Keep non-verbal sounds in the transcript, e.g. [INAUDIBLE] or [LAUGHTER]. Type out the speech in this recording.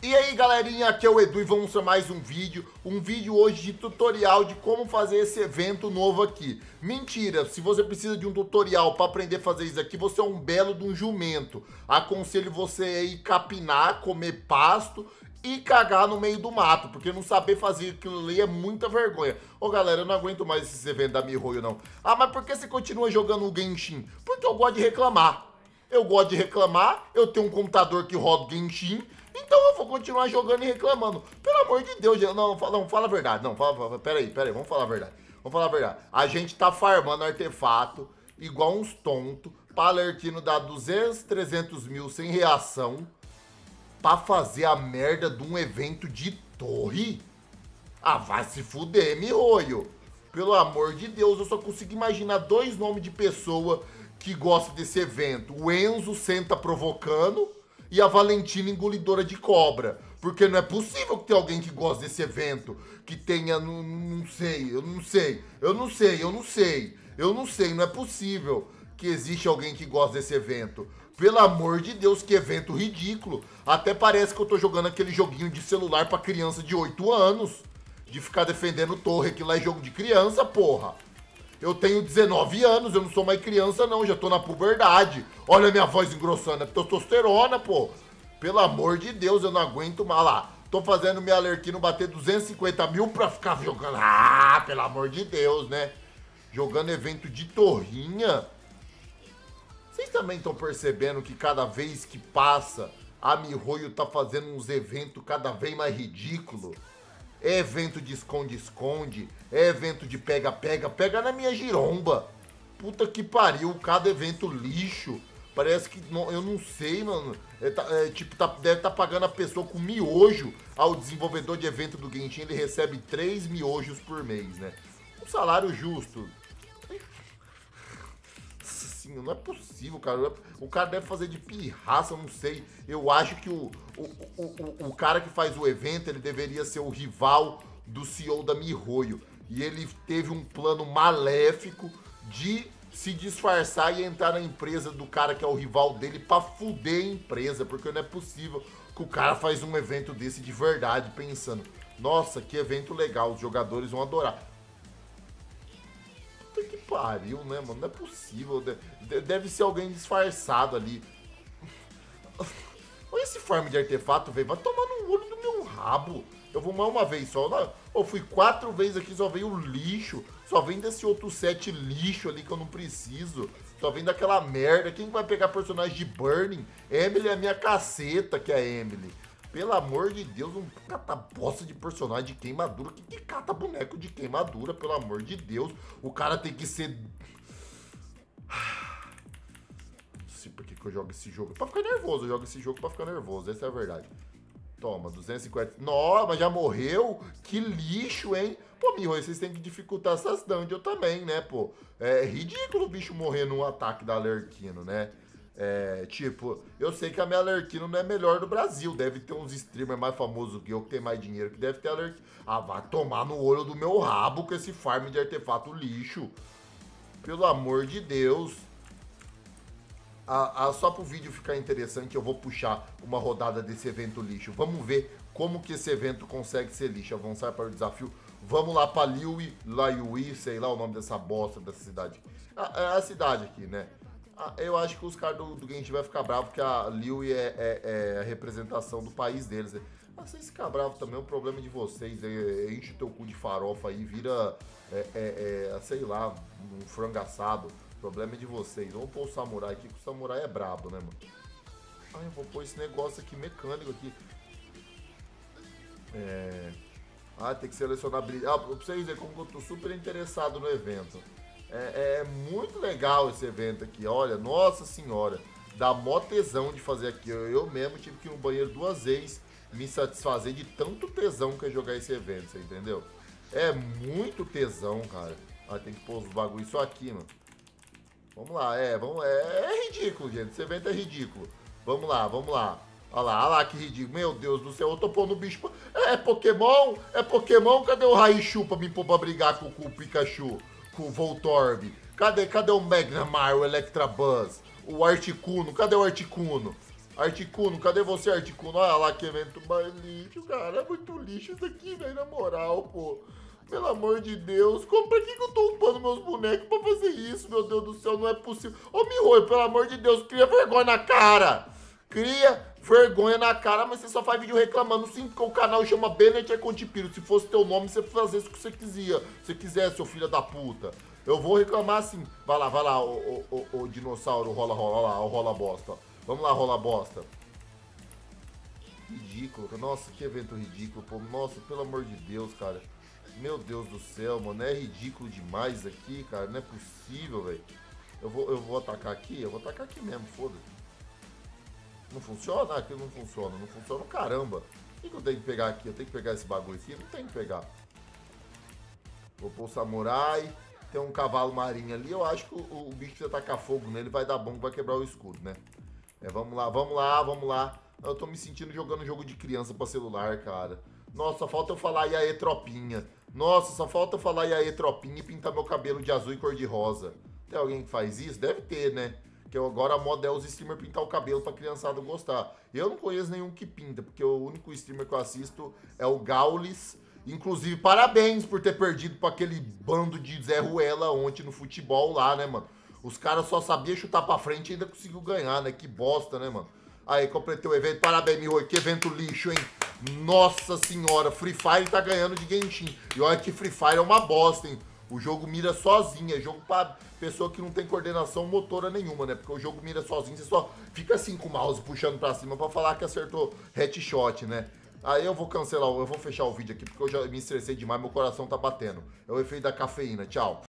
E aí galerinha, aqui é o Edu e vamos para mais um vídeo, um vídeo hoje de tutorial de como fazer esse evento novo aqui. Mentira, se você precisa de um tutorial para aprender a fazer isso aqui, você é um belo de um jumento. Aconselho você a ir capinar, comer pasto e cagar no meio do mato, porque não saber fazer aquilo ali é muita vergonha. Ô galera, eu não aguento mais esses eventos da Mihoyo não. Ah, mas por que você continua jogando o Genshin? Porque eu gosto de reclamar. Eu gosto de reclamar, eu tenho um computador que roda o Genshin vou continuar jogando e reclamando. Pelo amor de Deus, não, não, não fala a verdade. Não, fala, fala, peraí, peraí, vamos falar a verdade. Vamos falar a verdade. A gente tá farmando artefato igual uns tontos. Palertino dá 200, 300 mil sem reação pra fazer a merda de um evento de torre? Ah, vai se fuder, miolho. Pelo amor de Deus, eu só consigo imaginar dois nomes de pessoa que gostam desse evento. O Enzo senta provocando e a Valentina engolidora de cobra. Porque não é possível que tenha alguém que goste desse evento, que tenha, não, não sei, eu não sei, eu não sei, eu não sei, eu não sei, não é possível que existe alguém que gosta desse evento. Pelo amor de Deus, que evento ridículo. Até parece que eu tô jogando aquele joguinho de celular para criança de 8 anos. De ficar defendendo torre, que lá é jogo de criança, porra. Eu tenho 19 anos, eu não sou mais criança, não, já tô na puberdade. Olha a minha voz engrossando, é testosterona, pô. Pelo amor de Deus, eu não aguento mais. lá, tô fazendo minha alerquino bater 250 mil pra ficar jogando. Ah, pelo amor de Deus, né? Jogando evento de torrinha. Vocês também estão percebendo que cada vez que passa, a Mihoyo tá fazendo uns eventos cada vez mais ridículos? É evento de esconde-esconde, é evento de pega-pega, pega na minha giromba. Puta que pariu, cada evento lixo. Parece que, não, eu não sei, mano. É, tá, é, tipo, tá, deve estar tá pagando a pessoa com miojo. Ao desenvolvedor de evento do Genshin, ele recebe 3 miojos por mês, né? Um salário justo assim, não é possível, cara. O cara deve fazer de pirraça, não sei. Eu acho que o, o, o, o, cara que faz o evento, ele deveria ser o rival do CEO da Mihoyo. E ele teve um plano maléfico de se disfarçar e entrar na empresa do cara que é o rival dele pra fuder a empresa, porque não é possível que o cara faz um evento desse de verdade, pensando, nossa, que evento legal, os jogadores vão adorar pariu, né, mano? Não é possível. Deve ser alguém disfarçado ali. [LAUGHS] Olha esse farm de artefato, velho. Vai tomar no olho do meu rabo. Eu vou mais uma vez só. Eu fui quatro vezes aqui, só veio lixo. Só vem desse outro set lixo ali que eu não preciso. Só vem daquela merda. Quem vai pegar personagem de Burning? Emily é a minha caceta, que é Emily. Pelo amor de Deus, um cata bosta de personagem de queimadura. Que, que cata boneco de queimadura, pelo amor de Deus. O cara tem que ser. [SIGHS] Não sei por que, que eu jogo esse jogo. Pra ficar nervoso, eu jogo esse jogo pra ficar nervoso. Essa é a verdade. Toma, 250. Nossa, mas já morreu? Que lixo, hein? Pô, Miho, vocês têm que dificultar essas dungeons também, né, pô? É ridículo o bicho morrer num ataque da Alerquino, né? É, tipo, eu sei que a minha Alerquino não é melhor do Brasil. Deve ter uns streamers mais famosos que eu, que tem mais dinheiro, que deve ter Alerquino. Ah, vai tomar no olho do meu rabo com esse farm de artefato lixo. Pelo amor de Deus. Ah, ah, só pro vídeo ficar interessante, eu vou puxar uma rodada desse evento lixo. Vamos ver como que esse evento consegue ser lixo. Avançar para o desafio. Vamos lá para Liui, Laiui, sei lá o nome dessa bosta dessa cidade. É a cidade aqui, né? Ah, eu acho que os caras do, do Genshin vai ficar bravo porque a Liu é, é, é, a representação do país deles. Mas vocês ficar bravo também é um problema de vocês. É, enche teu cu de farofa aí, vira, é, é, é, sei lá, um frango assado. O problema é de vocês. Vamos pôr o samurai aqui, que o samurai é brabo, né, mano? Ah, eu vou pôr esse negócio aqui mecânico aqui. É... Ah, tem que selecionar brilho. Ah, pra vocês verem como eu tô super interessado no evento. É, é, muito legal esse evento aqui. Olha, nossa senhora, dá mó tesão de fazer aqui. Eu, eu mesmo tive que ir no banheiro duas vezes me satisfazer de tanto tesão que é jogar esse evento, você entendeu? É muito tesão, cara. Ah, tem que pôr os bagulho isso aqui, mano. Vamos lá, é, vamos, é, é ridículo, gente. Esse evento é ridículo. Vamos lá, vamos lá. Olha lá, olha lá que ridículo. Meu Deus do céu, eu tô pondo o bicho. É Pokémon? É Pokémon? Cadê o Raichu pra me pôr pra brigar com, com o Pikachu? Com o Voltorb? Cadê, cadê o Magnamar, o Electabuzz? O Articuno? Cadê o Articuno? Articuno, cadê você, Articuno? Olha lá que evento mais lixo, cara. É muito lixo isso aqui, velho, na moral, pô. Pelo amor de Deus, como, pra que, que eu tô upando meus bonecos pra fazer isso, meu Deus do céu? Não é possível. Ô, Mihoio, pelo amor de Deus, cria vergonha na cara. Cria vergonha na cara, mas você só faz vídeo reclamando sim, porque o canal chama Bennett Contipiro. Se fosse teu nome, você fazia isso que você quiser. Se quiser, seu filho da puta. Eu vou reclamar sim. Vai lá, vai lá, o, o, o, o dinossauro rola, rola, lá, o rola bosta. Vamos lá, rola bosta. Ridículo, nossa, que evento ridículo, pô. Nossa, pelo amor de Deus, cara. Meu Deus do céu, mano, é ridículo demais aqui, cara. Não é possível, velho. Eu vou, eu vou atacar aqui? Eu vou atacar aqui mesmo, foda-se. Não funciona? Aqui não funciona. Não funciona, caramba. O que, que eu tenho que pegar aqui? Eu tenho que pegar esse bagulho aqui? Não tenho que pegar. Vou pôr o samurai. Tem um cavalo marinho ali. Eu acho que o, o bicho precisa tacar fogo nele. Vai dar bom, vai quebrar o escudo, né? É, vamos lá, vamos lá, vamos lá. Eu tô me sentindo jogando jogo de criança pra celular, cara. Nossa, só falta eu falar e aí, tropinha. Nossa, só falta eu falar e aí, tropinha e pintar meu cabelo de azul e cor de rosa. Tem alguém que faz isso? Deve ter, né? Que agora a moda é os streamers pintar o cabelo pra criançada gostar. Eu não conheço nenhum que pinta, porque o único streamer que eu assisto é o Gaules. Inclusive, parabéns por ter perdido pra aquele bando de Zé Ruela ontem no futebol lá, né, mano? Os caras só sabiam chutar pra frente e ainda conseguiu ganhar, né? Que bosta, né, mano? Aí, completei o evento. Parabéns, Miho. Que evento lixo, hein? Nossa senhora, Free Fire tá ganhando de Genshin. E olha que Free Fire é uma bosta, hein? O jogo mira sozinho, é jogo pra pessoa que não tem coordenação motora nenhuma, né? Porque o jogo mira sozinho, você só fica assim com o mouse puxando pra cima pra falar que acertou headshot, né? Aí eu vou cancelar, eu vou fechar o vídeo aqui porque eu já me estressei demais, meu coração tá batendo. É o efeito da cafeína, tchau.